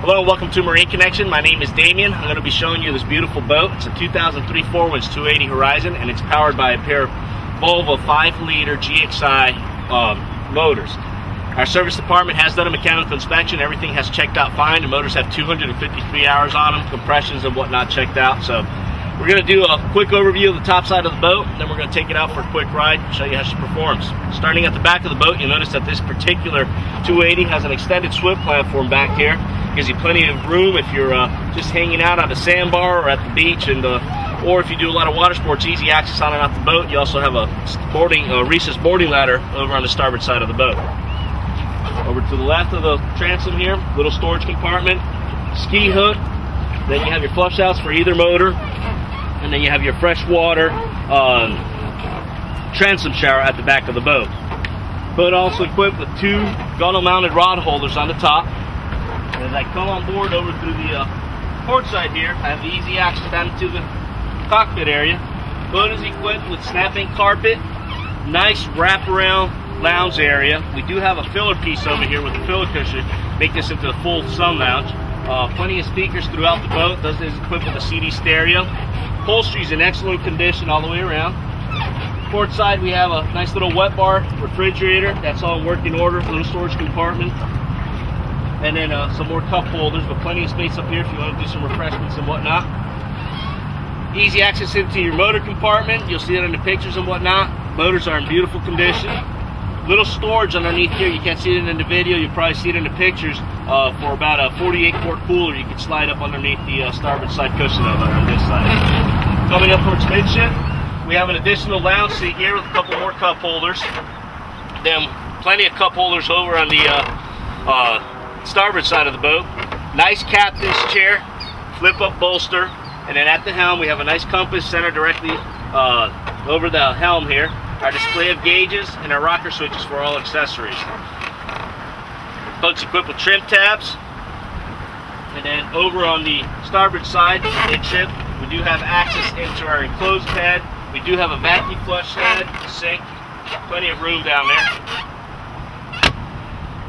Hello welcome to Marine Connection. My name is Damien. I'm going to be showing you this beautiful boat. It's a 2003 Four Winns 280 Horizon and it's powered by a pair of Volvo 5-liter GXI um, motors. Our service department has done a mechanical inspection. Everything has checked out fine. The motors have 253 hours on them, compressions and whatnot checked out. So we're going to do a quick overview of the top side of the boat, then we're going to take it out for a quick ride and show you how she performs. Starting at the back of the boat, you'll notice that this particular 280 has an extended swim platform back here. Gives you plenty of room if you're uh, just hanging out on the sandbar or at the beach, and uh, or if you do a lot of water sports, easy access on and off the boat. You also have a boarding, uh, recessed boarding ladder over on the starboard side of the boat. Over to the left of the transom here, little storage compartment, ski hook. Then you have your flush outs for either motor and then you have your freshwater um, transom shower at the back of the boat. Boat also equipped with two gunnel mounted rod holders on the top. As I come on board over through the uh, port side here, I have easy access down to the cockpit area. Boat is equipped with snapping carpet, nice wraparound lounge area. We do have a filler piece over here with a filler cushion, make this into a full sun lounge. Uh, plenty of speakers throughout the boat. This is equipped with a CD stereo Upholstery is in excellent condition all the way around. Port side, we have a nice little wet bar refrigerator. That's all in working order. Little storage compartment. And then uh, some more cup holders, but plenty of space up here if you want to do some refreshments and whatnot. Easy access into your motor compartment. You'll see that in the pictures and whatnot. Motors are in beautiful condition. Little storage underneath here. You can't see it in the video. You'll probably see it in the pictures uh, for about a 48 quart cooler. You can slide up underneath the uh, starboard side cushion on this side. Coming up towards midship, we have an additional lounge seat here with a couple more cup holders. Then plenty of cup holders over on the uh, uh, starboard side of the boat. Nice captain's chair, flip up bolster, and then at the helm we have a nice compass centered directly uh, over the helm here. Our display of gauges and our rocker switches for all accessories. Boat's equipped with trim tabs. And then over on the starboard side, midship, we do have access into our enclosed pad. We do have a vacuum flush head, sink, plenty of room down there.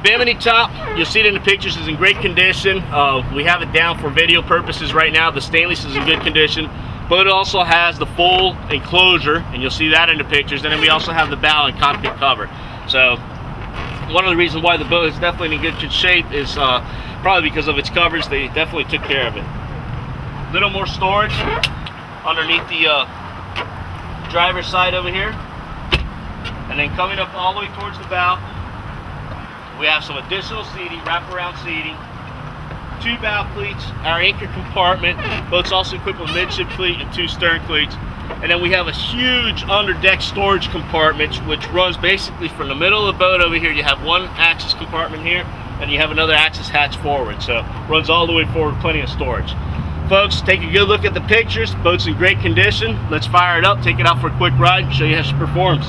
Bimini top, you'll see it in the pictures, is in great condition. Uh, we have it down for video purposes right now. The stainless is in good condition, but it also has the full enclosure, and you'll see that in the pictures. And then we also have the bow and cockpit cover. So one of the reasons why the boat is definitely in good shape is uh, probably because of its coverage. They definitely took care of it A little more storage underneath the uh, driver's side over here. And then coming up all the way towards the bow, we have some additional seating, wraparound seating, two bow cleats, our anchor compartment, boat's also equipped with midship cleat and two stern cleats. And then we have a huge underdeck storage compartment, which runs basically from the middle of the boat over here. You have one access compartment here, and you have another access hatch forward. So runs all the way forward, plenty of storage. Folks, take a good look at the pictures. Boat's in great condition. Let's fire it up, take it out for a quick ride, and show you how she performs.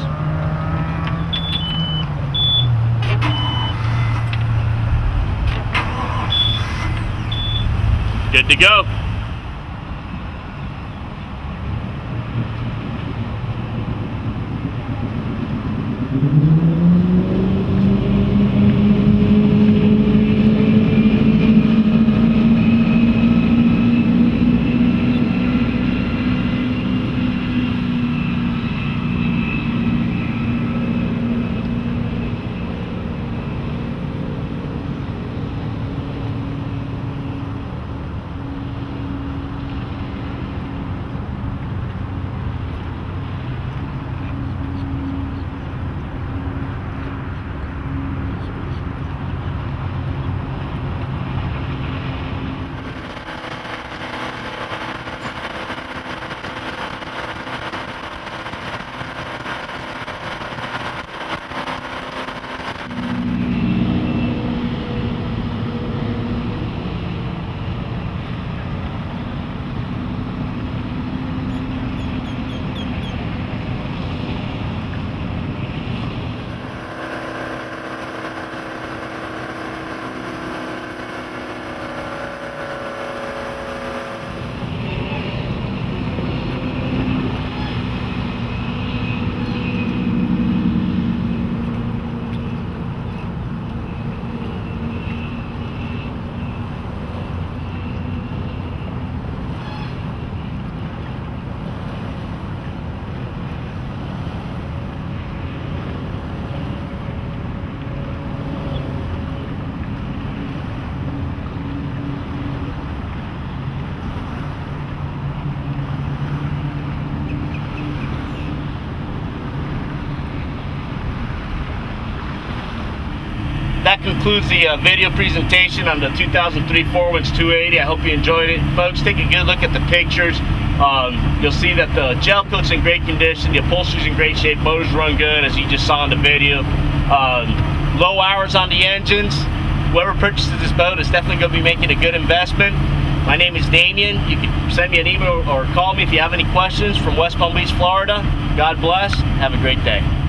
Good to go. Concludes the uh, video presentation on the 2003 Four Winns 280. I hope you enjoyed it. Folks, take a good look at the pictures. Um, you'll see that the gel coat's in great condition, the upholstery's in great shape, motors run good as you just saw in the video. Um, low hours on the engines. Whoever purchases this boat is definitely going to be making a good investment. My name is Damien. You can send me an email or call me if you have any questions from West Palm Beach, Florida. God bless. Have a great day.